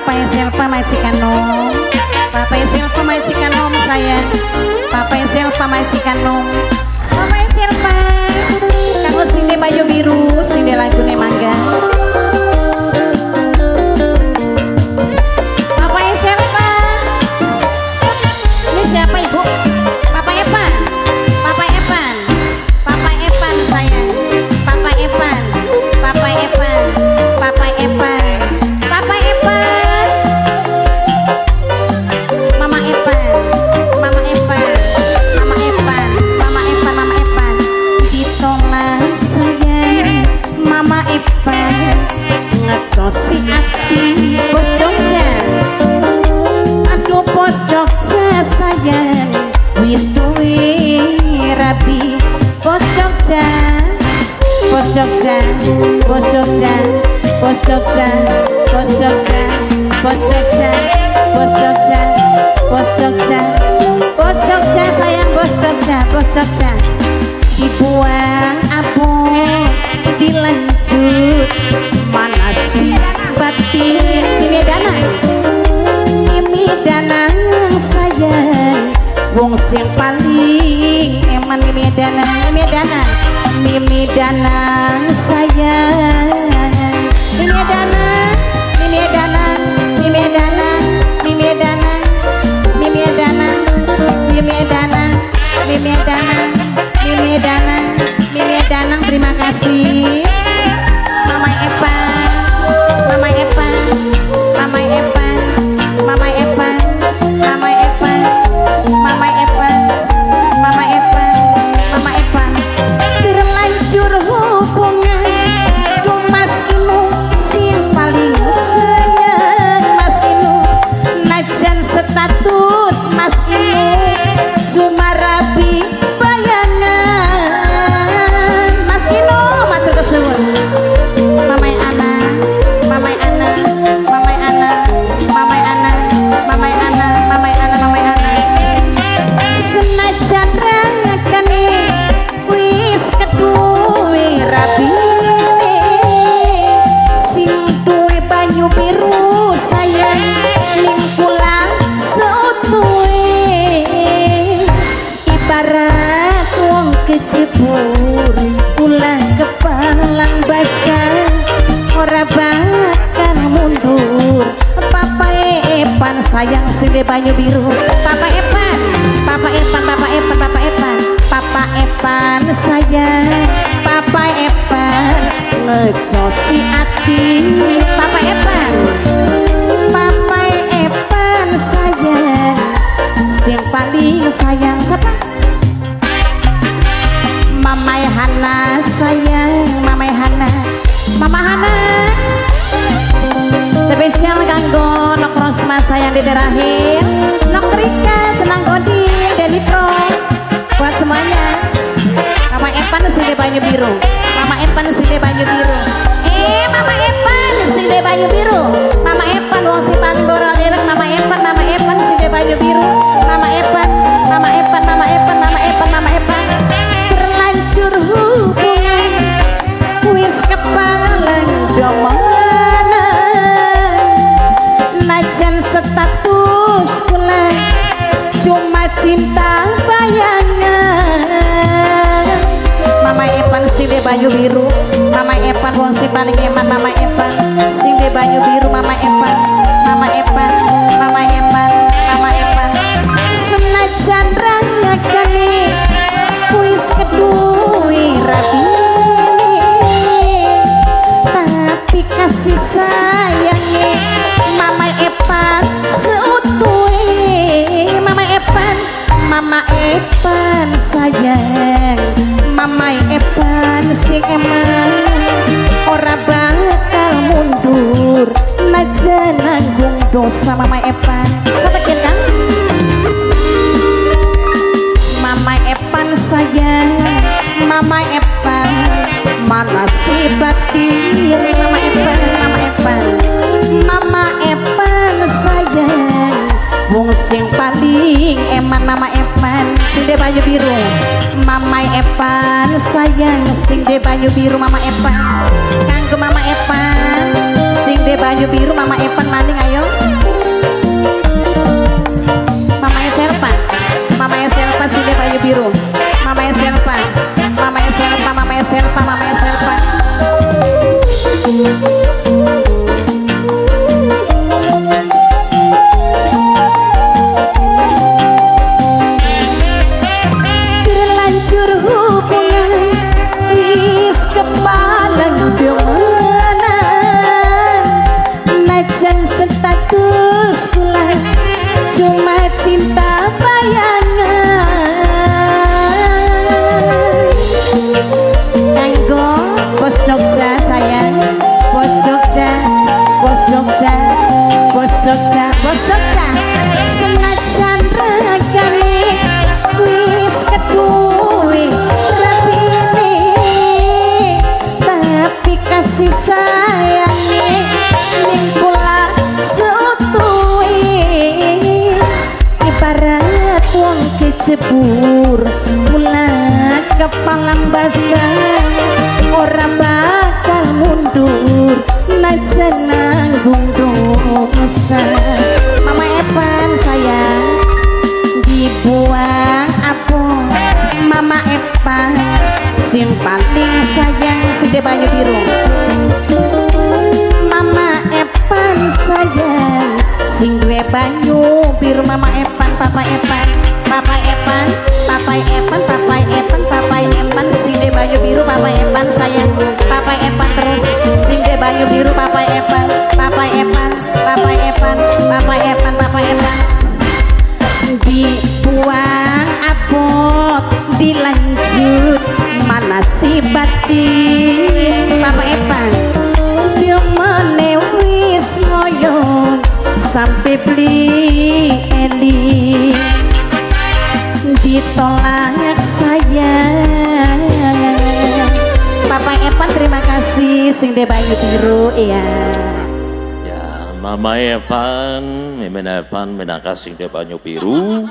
Papa Silva majikan nom Papa Silva majikan nom sayang Papa Silva majikan nom Sayang Wis duwe rapi. Bos Jogja Bos Jogja Bos Jogja Bos Jogja Bos Jogja Bos Jogja Bos Jogja Bos Jogja Bos Jogja sayang Bos Jogja Bos Jogja Dibuang apa Dilanjut Mana sih batin Ini dana Wong sing paling sini banyu biru. Papa Epan Papa Epan Papa Epan Papa Epan Papa Epan sayang Papa Epan ngejosi ati. Papa Epan Papa Epan sayang sing paling sayang siapa? Mamai Hana sayang Mamai Hana. Mama Hana Spesial kanggo Nok Rosma sayang di terakhir Nok Rika senang Godin Deli Pro. Buat semuanya. Mama Epan sini banyu biru. Mama Epan sini banyu biru. Eh Mama Epan sini banyu biru. Mama Epan wong sipan borol Mama Epan Mama Epan sini banyu biru Bayu Biru Mama Epan wong si paling eman Mama Epan, sing di Bayu Biru Mama Epan, Mama Epan, Mama Epan, Mama Epan senajan rangakane kuis kedui rapi tapi kasih sayangnya Mama Epan seutuhnya Mama Epan, Mama Epan sayang. Sing de banyu biru. Mama Epan sayang. Sing de banyu biru Mama Epan Kanggo Mama Epan Sing de baju biru Mama Evan maning ayo tư kecebur kula kepalang basah. Ora bakal mundur najan nanggung dosa mama Evan sayang dibuang apa mama Evan sing paling sayang de banyu biru. Mama Evan sayang sing duwe banyu biru mama Evan papa Evan papa Evan papa Evan papa Evan papa Evan sing de banyu biru papa Evan sayang papa Evan terus sing de banyu biru papa Evan papa Evan papa Evan papa Evan papa Evan dibuang apot dilanjut mana si batin Papa Evan dia menewis sampai beli eli ditolak saya Papa Evan terima kasih. Sing de bayu biru ya Ya, Mama Evan, Mimin Evan, minakasing de banyu biru.